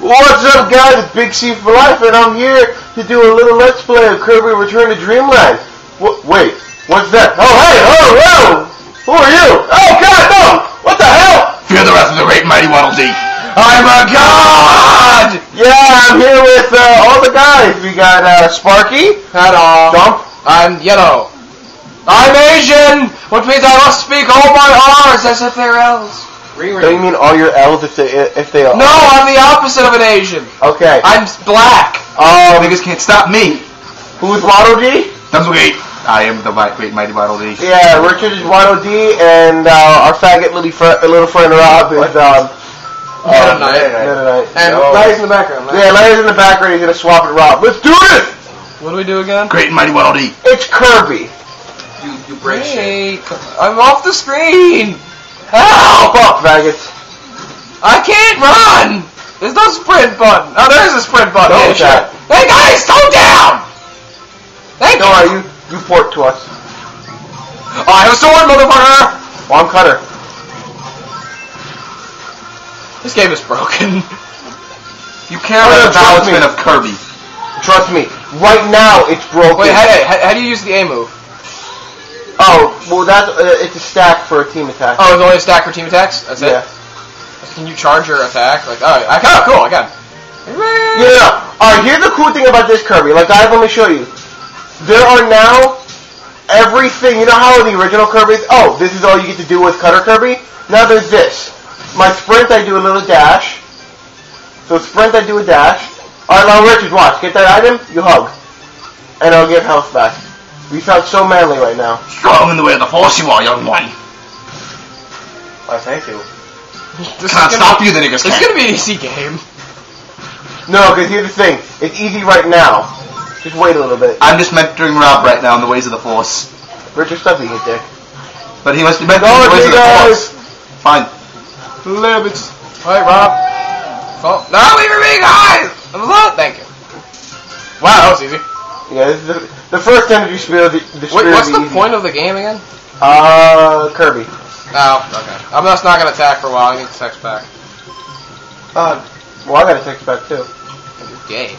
What's up, guys? It's Big C for Life, and I'm here to do a little Let's Play of Kirby Return to Dreamland. Wh- wait, what's that? Oh, hey, oh, whoa! Who are you? Oh, God, no! What the hell? Fear the wrath of the great mighty Waddle Dee. I'm a god! Yeah, I'm here with uh, all the guys. We got uh, Sparky, Hello. Dump, I'm yellow. I'm Asian, which means I must speak all my R's as if they're L's. Ring Don't you mean all your L's if they if they are? No, I'm the opposite of an Asian. Okay. I'm black. Um, Niggas can't stop me. who's Waddle Dee? Dumblegate. I am the great mighty Waddle Dee. Yeah, Richard is Waddle Dee, and uh, our faggot little, fr- little friend Rob is um. Meta Knight. Meta Knight. And No. Larry's in the background. right? Yeah, Larry's in the background. He's gonna swap it, Rob. Let's do this. What do we do again? Great and mighty Waddle Dee. It's Kirby. You you break shit. Hey, I'm off the screen. Oh, Help Help! up, faggots. I can't run. There's no sprint button. Oh, there is a sprint button. Don't Hey, shit. Hey guys, slow down. Thank Don't you. you you port to us. Oh, I have a sword, motherfucker. Well, I'm Cutter. This game is broken. You can't Oh, have no, the me. of Kirby. Trust me. Right now, it's broken. Wait, how, how, how do you use the A move? Oh, well, that uh, it's a stack for a team attack. Oh, it's only a stack for team attacks? That's yeah. it? Can you charge your attack? Like, oh, I, oh cool, I got it. Yeah. All right. Here's the cool thing about this Kirby. Like I let me show you. There are now everything. You know how the original Kirby's? Oh, this is all you get to do with Cutter Kirby. Now there's this. My sprint, I do a little dash. So sprint, I do a dash. All right, now Richard, watch. Get that item, you hug, and I'll give health back. We sound so manly right now. Strong in the way of the force you are, young one. Oh, thank you. This Can't stop gonna, you, the niggas It's can't. gonna be an easy game. No, because here's the thing. It's easy right now. Just wait a little bit. I'm just mentoring Rob right now in the ways of the force. Richard, stop being a dick. But he must be mentoring Go, the ways of the guys. force. Fine. Limits. Alright, Rob. Oh, no, leave me, guys! I'm alone. Thank you. Wow, that was easy. Yeah, this is the, the first energy sphere. The, the Wait, spear what's is the easy. point of the game again? Uh, Kirby. Oh, okay. I'm just not gonna attack for a while. I need to text back. Uh, well, I got a text back too. You're gay.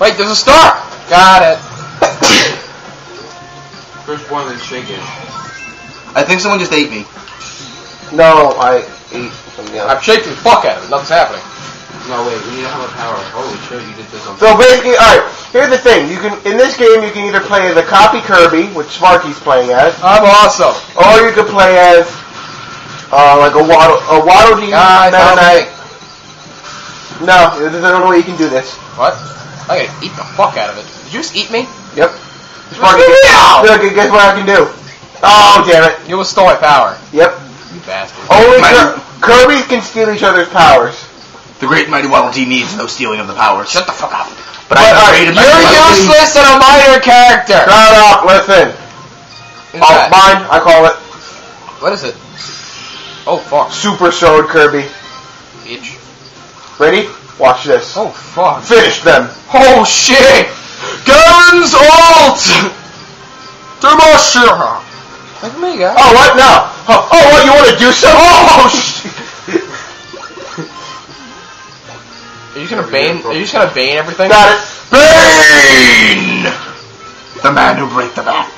Wait, there's a star! Got it. First one is shaking. I think someone just ate me. No, I ate something else. I'm shaking the fuck out of it. Nothing's happening. No wait, we need to have a power. Holy shit, you did this on. So basically, alright, here's the thing. You can in this game you can either play as a copy Kirby, which Sparky's playing as, I'm awesome. or you can play as uh, like a Waddle a Waddle Dee Guys, Meta help Knight. me. No, there's another way you can do this. What? I gotta eat the fuck out of it. Did you just eat me? Yep. Sparky, Meow! look, guess what I can do? Oh, damn it. You will stole my power. Yep. You bastard. Only Kir- Kirby can steal each other's powers. The great and mighty Waddle Dee needs no stealing of the power. Shut the fuck up. But I'm uh, great and mighty You're useless and a minor character. Shut up, listen. What's Oh, that? mine, I call it What is it? Oh fuck, Super Sword Kirby. bitch. Ready? Watch this. Oh fuck. Finish them. Oh shit! Guns ult! Demosha! Look at me, guys. Oh, what? No. Oh, oh what? You want to do something? Oh, shit. you just gonna bane? Are you just gonna bane everything? Got it. Bane! The man who break the bat.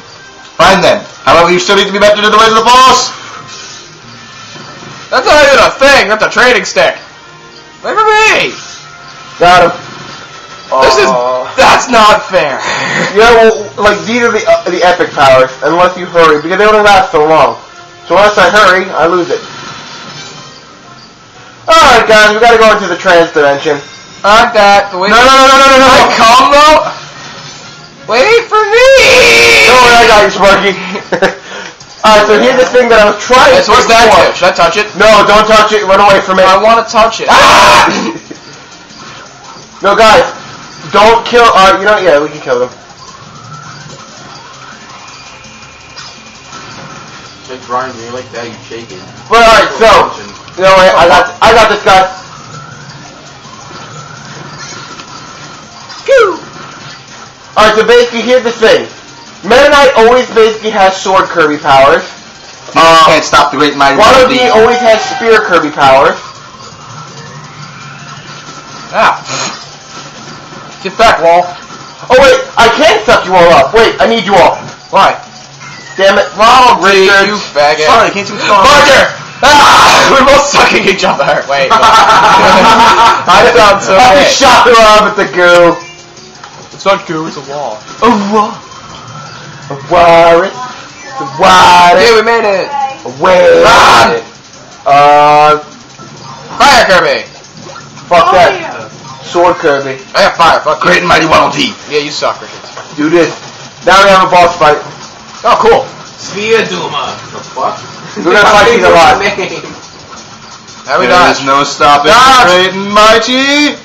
Fine then. However, you still need to be mentored in the ways of the force. That's not even a thing. That's a trading stick. Wait for me. Got him. This is. Oh. That's not fair. Yeah, well, like these are the uh, the epic powers, unless you hurry, because they only last so long. So unless I hurry, I lose it. All right, guys, we got to go into the trans dimension. Not that. The way No, no, no, no, no, no, no. I come though. Wait for me. Don't worry, I got you, Sparky. All right, so here's the thing that I was trying. Yes, to what's that before. do? Should I touch it? No, don't touch it. Run away from it. I want to touch it. Ah! no, guys, don't kill. Uh, you know, yeah, we can kill them. Like Brian, you're like that, you shaking. But all right, so you know, what, I got, I got this guy. All right, so basically, here's the thing. Meta Knight always basically has sword Kirby powers. You Uh, can't stop the great and mighty Waddle Waddle Dee Dee. always has spear Kirby powers. Ah. Get back, Wall. Oh wait, I can't suck you all up. Wait, I need you all. Why? Damn it. Wrong, Reed, Richard. you faggot. Sorry, I can't see what's going. Barker! Ah! We're both sucking each other. Wait. I sound so I gay. shot her off at the goo. It's not goo, it's a wall. Oh, War it. War Yeah, it. we made it. Wait. Run. Uh, Fire, Kirby. fuck Oh, that. yeah. Sword Kirby. I got fire. Fuck Great you. and mighty Waddle Dee. Yeah, you suck, Richard. Do this. Now we have a boss fight. Oh, cool. Sphere Doomer. The fuck? We're gonna fight these a lot. Name. How we There done? no stopping Dodge. Great and mighty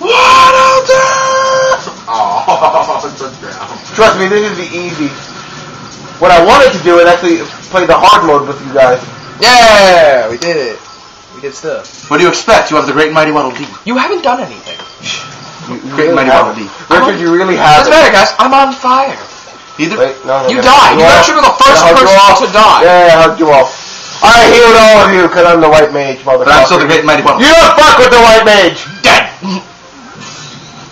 Waddle Dee. Oh, it's a drown. Trust me, this is the easy. What I wanted to do is actually play the hard mode with you guys. Yeah, we did it. We did stuff. What do you expect? You have the Great and mighty Waddle Dee. You haven't done anything. You, you Great really mighty haven't. Waddle Dee. Richard, you really Doesn't haven't. matter, guys. I'm on fire. Either. Wait, no, no, You no. died. You all. actually were the first I hugged you person to die. Yeah, I hugged you all. I healed all of you because I'm the white mage, motherfucker. But I'm still the Great mighty Waddle You Dee. don't fuck with the white mage. Dead.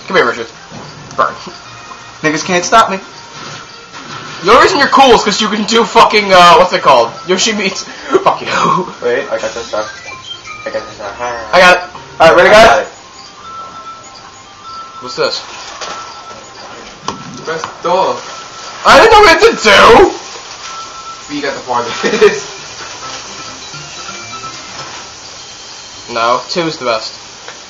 Come here, Richard. Burn. Niggas can't stop me. The only reason you're cool is because you can do fucking, uh, what's it called? Yoshi meets. Fuck you. Wait, I got this stuff. I got this stuff. I got it. All right, ready, guys? What's this? Press door. I didn't know what to do! You got the farthest. No, two's the best.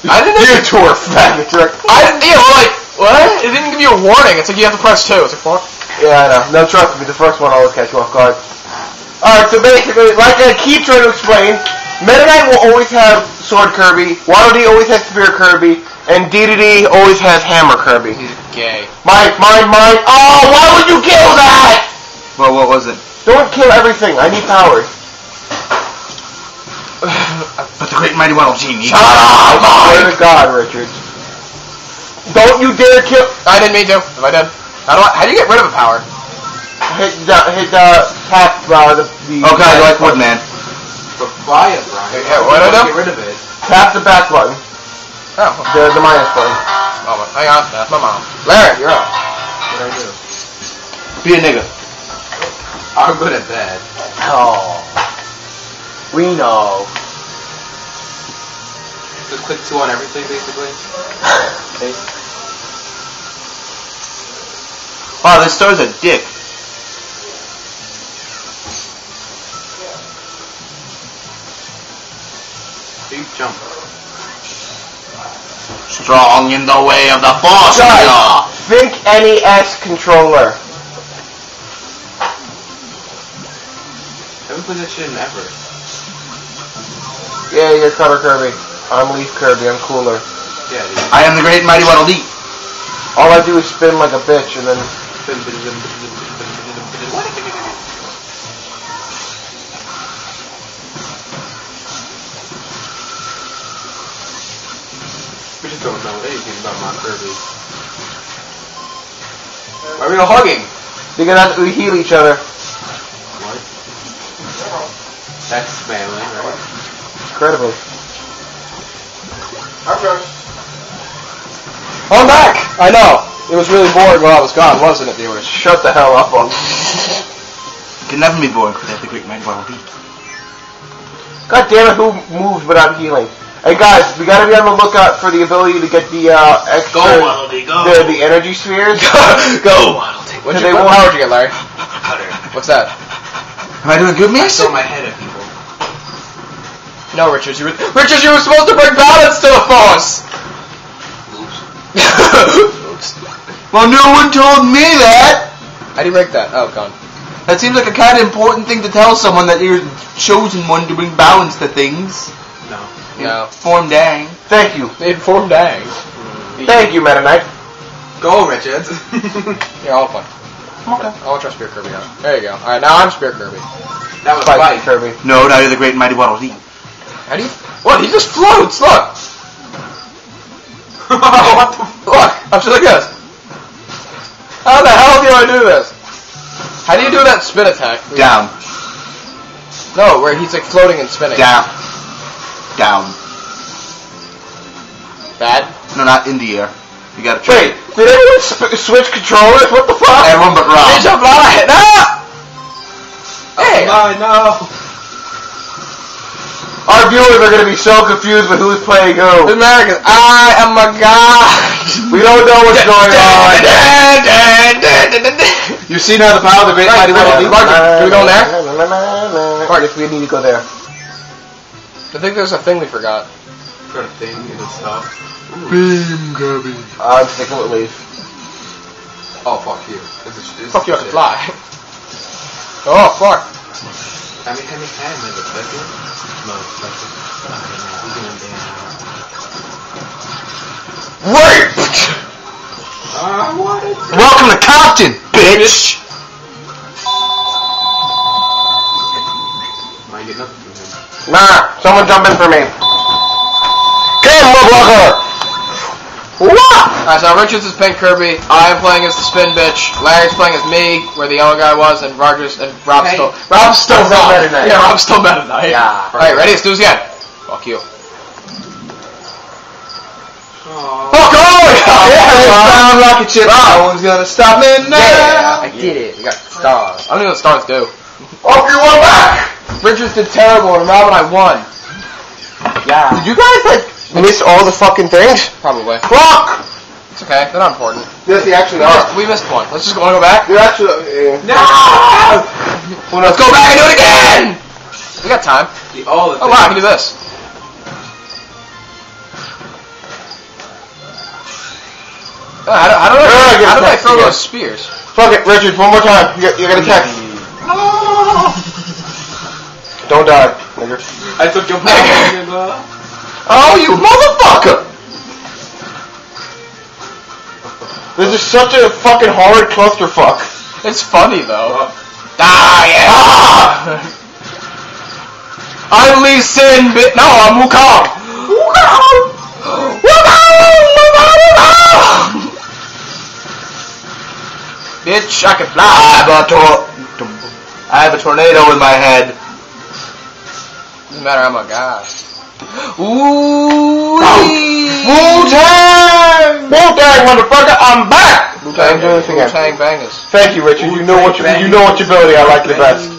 I didn't You two are like, I didn't, yeah, well, like, what? It didn't give you a warning. It's like you have to press two. It's like, what? Yeah, I know. No, trust me, the first one always catch you off guard. Alright, so basically, like I keep trying to explain, Meta Knight will always have Sword Kirby, Waddle Dee always has Spear Kirby, and DDD always has Hammer Kirby. He's Gay. Mine, mine, mine. Oh, why would you kill that? Well, what was it? Don't kill everything. I need powers. But the Great mighty Waddle needs. Shut up! Swear to God, Richard. Don't you dare kill. I didn't mean to. If I did. How do I, how do you get rid of a power? Hit the, hit the tap, uh, the, the. Oh god, you like Woodman. But fire, Brian. Yeah, what I do? Get rid of it. Tap the back button. Oh, The, the minus button. oh hang on. That's my mom. Larry, you're up. What do I do? Be a nigga. I'm good at that. Oh. We know. Just click two on everything, basically. okay. Wow, this star's a dick. Big jump. Strong in the way of the Force. Guys, nigga. think NES controller. Haven't played that shit in ever. Yeah, you're Cutter Kirby. I'm Leaf Kirby. I'm cooler. Yeah, dude. I am the Great mighty Waddle Dee. All I do is spin like a bitch, and then We just don't know anything about my Kirby. Why are we all hugging? they're gonna have to heal each other. What? That's family, right? Incredibly. I'm back! I know. It was really boring while I was gone, wasn't it, viewers? Shut the hell up. Bob. Can never be boring because I have the Great and mighty Waddle God damn it, who moved without healing? Hey guys, we gotta be on the lookout for the ability to get the uh, extra, Dee, go. the, the energy spheres. Go, Waddle Dee. What'd So you, they what won't- power did you get, Larry? Cutter. What's that? Am I doing good, I Mason? throw my head at people. No, Richards, you were Richards, you were supposed to bring balance to the force. Oops. Well, no one told me that. How do you break that? Oh, gone. That seems like a kind of important thing to tell someone that you're chosen one to bring balance to things. No. No. Form dang. Thank you. Informed dang. Thank you, Meta Knight. Go, Richards. Here, I'll play. Okay. I want to try Spear Kirby now. There you go. Alright, now I'm Spear Kirby. that was Spike Spike. Kirby. No, now you're the Great and mighty Waddle Dee. How do you... What? He just floats! Look! what the fuck? I'm just like this. How the hell do I do this? How do you do that spin attack? Down. No, where he's like floating and spinning. Down. Down. Bad. No, not in the air. You gotta Wait, check. did anyone sp- switch controllers? What the fuck? Everyone but Rob. Ninja fly! No! Hey! Oh, no. Our viewers are gonna be so confused with who's playing The who. Americans, I am a god! We don't know what's going on. You see now the power of the great mighty Right, one. right. Mark, can we go in there? Marcus, we need to go there. I think there's a thing we forgot. Got a thing in the stuff. Beam Kirby. I'm sticking with Leaf. Oh, fuck you. This is, this Fuck you, I can fly. Oh, fuck. I mean, I mean, I am motherfucker. Motherfucker. Fucking hell. We can Rape! I wanted ah, Welcome to Compton, bitch. Might Nah, someone jump in for me. Come, motherfucker! What? Alright, so Richards is Pink Kirby, I am playing as the Spin Bitch, Larry's playing as me, where the yellow guy was, and Rogers and Rob's Hey. still Rob's still Still Rob. Meta Yeah, Rob's still Meta Knight. Yeah. Alright, ready? Let's do this again. Fuck you. Oh. Fuck all Sound rocket ship. No one's gonna stop me now. Yeah, I did it. We got stars. I don't even know what stars do. Fuck you, one back! Richards did terrible, and Rob and I won. Yeah. Did you guys, like, miss all the fucking things? Probably. Fuck! It's okay. They're not important. Yes, they actually We are. missed, we missed one. Let's just go, wanna go back? They're actually, uh, No! Let's go back and do it again! We got time. All the Oh wow, I can do this. Oh, how do, how do I, I guess how do I throw those spears? fuck it, Richard, one more time. You, you gotta catch. Don't die, nigga. I took your power. Oh, you motherfucker! This is such a fucking horrid clusterfuck. It's funny though. Ah, yeah! I'm Lee Sin, bit. No, I'm Wukong! Wukong! Wukong! Wukong! Wukong! Bitch, I can I fly! have a tor- I have a tornado in my head. Doesn't matter, I'm a guy. Ooh! Wu-Tang! Wu-Tang, motherfucker, I'm back! I'm doing this. Tang bangers. Thank you, Richard. You know what you, you know what your ability I like the best.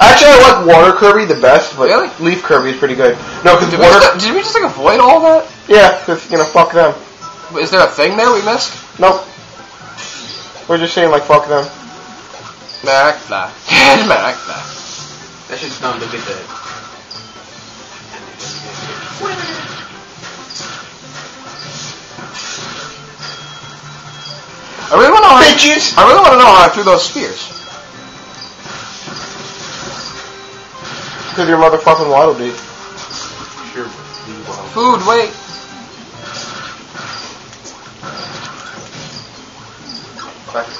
Actually, I like Water Kirby the best, but Really? Leaf Kirby is pretty good. No, because Did we, Water... just, did we just like avoid all that? Yeah, because, you know, fuck them. Is there a thing there we missed? Nope. We're just saying, like, fuck them. Man, I can fly. Man, I can fly. That shit's done. Look at that. I really want to know. Bitches! I really want to know how I threw those spears. Because you're motherfucking Waddle Dee. Sure. be. Food, wait.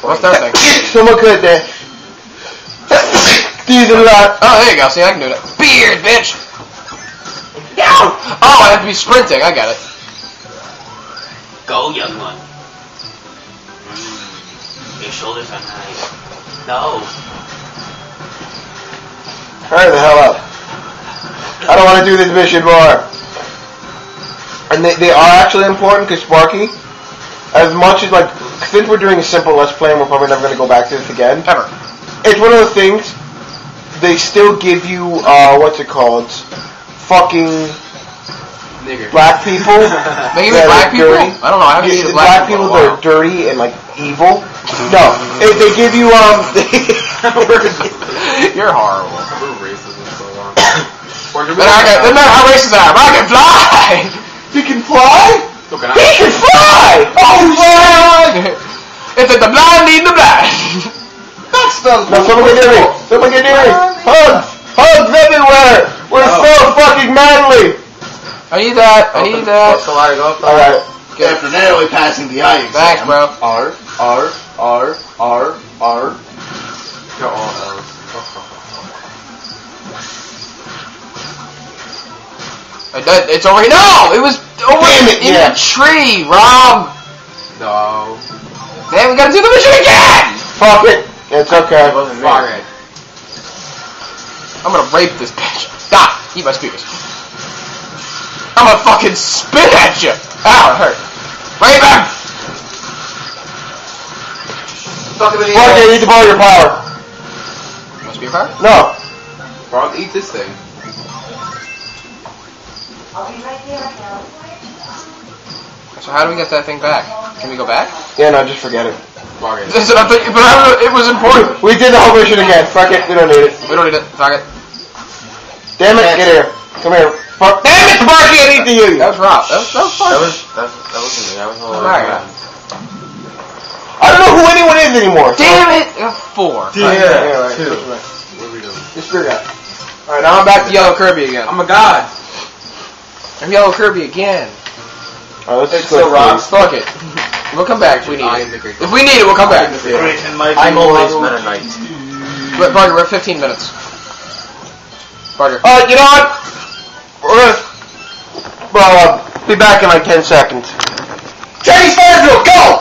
What's that thing? Someone could there. These a lot. Oh, there you go. See, I can do that. Beard, bitch. Ow! Oh, I have to be sprinting. I got it. Go, young one. Mm, your shoulders are nice. No. Hurry the hell up. I don't want to do this mission more. And they, they are actually important because Sparky, as much as like, since we're doing a simple Let's Play and we're probably never going to go back to this again, Ever. it's one of those things, they still give you, uh, what's it called? Fucking Nigger. black people. They give me that black people? dirty. I don't know. I haven't seen black, black people. people that are dirty and like evil. No, they, they give you um. while. You're horrible. We're racist and so on. Doesn't matter, doesn't matter how racist I am. I can fly. he can fly. Look at He can fly. Oh yeah. it's the blind leading the blind. That's the. Now someone get near me. Someone get near me. Hugs. Hugs everywhere. We're Oh. so fucking manly. I need that. I need that. What's the ladder go up? All right. After narrowly passing the eye exam. Thanks, bro. R R R R R. You're all L's. I It's over here. No, it was over Damn it, in yeah. the tree, Rob. No. Man, we gotta do the mission again. Fuck it. It's okay. It wasn't me. It. I'm gonna rape this bitch. Stop. Eat my spears. I'm gonna fucking spit at you. Ow, it hurt. Raven! Fuck him in the Fuck it, you need to borrow your power. Must be a power? No. Frog, eat this thing. So how do we get that thing back? Can we go back? Yeah, no, just forget it. Frog it. Listen, I thought, but I don't know, it was important. We did the whole mission again. Fuck it, we don't need it. We don't need it. Fuck it. Damn it, get here. Come here. Fuck. Damn it, Sparky, I need to hear you. That was Rob. That was, that was fun. That was that, that wasn't me. That was all Alright. I don't know who anyone is anymore. so- Damn it! Four. Yeah, yeah, right. two. Right. What are we doing? Just figure out. Alright, now I'm back to Yellow Kirby again. I'm a god. I'm Yellow Kirby again. Oh, Alright, let's It's go. so Rob. Fuck it. We'll come back if we need it. am the great. If we need it, we'll come back. Great and mighty I'm always Marvel. Meta Knight. But Parker, we're at 15 minutes. Roger. Uh, you know what? We're gonna, uh, be back in like 10 seconds. Chase Fairfield, go!